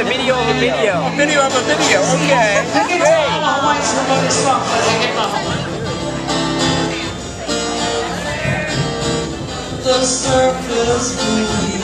a video of a video. A video of a video, okay. The circus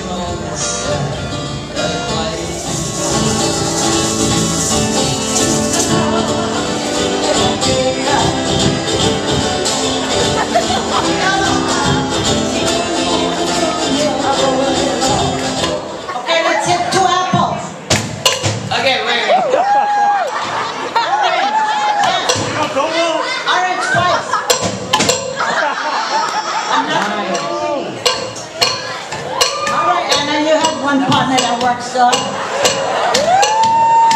one partner that works on.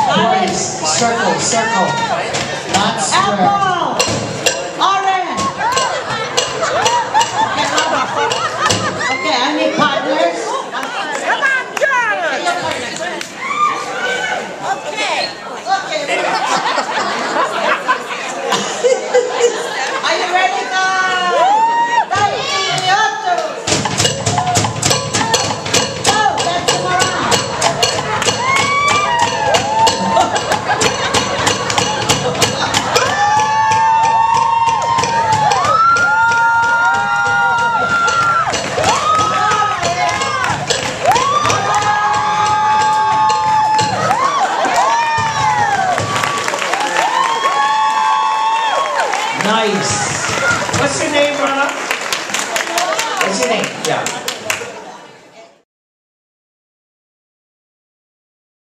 Boys, circle, circle. Not square. Apple. Nice. What's your name, Rana? What's your name? Yeah.